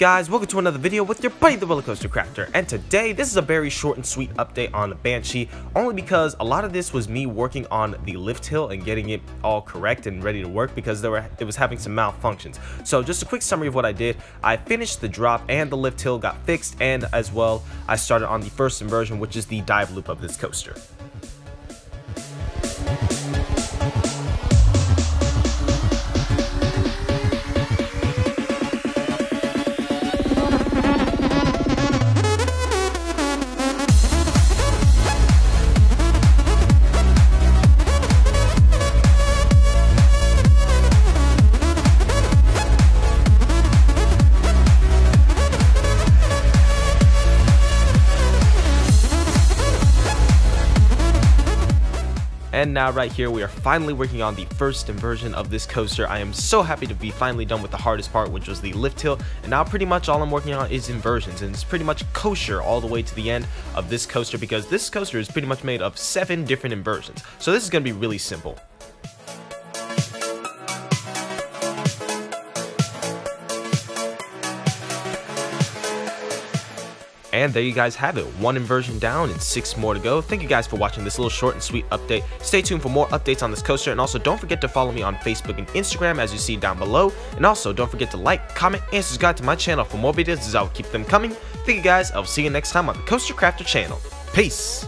guys, welcome to another video with your buddy the Roller Coaster Crafter, and today this is a very short and sweet update on the Banshee, only because a lot of this was me working on the lift hill and getting it all correct and ready to work because there were it was having some malfunctions. So just a quick summary of what I did, I finished the drop and the lift hill got fixed, and as well, I started on the first inversion, which is the dive loop of this coaster. And now right here, we are finally working on the first inversion of this coaster. I am so happy to be finally done with the hardest part, which was the lift hill. And now pretty much all I'm working on is inversions. And it's pretty much kosher all the way to the end of this coaster because this coaster is pretty much made of seven different inversions. So this is going to be really simple. And there you guys have it, one inversion down and six more to go. Thank you guys for watching this little short and sweet update. Stay tuned for more updates on this coaster and also don't forget to follow me on Facebook and Instagram as you see down below. And also don't forget to like, comment, and subscribe to my channel for more videos as I will keep them coming. Thank you guys, I'll see you next time on the Coaster Crafter channel. Peace!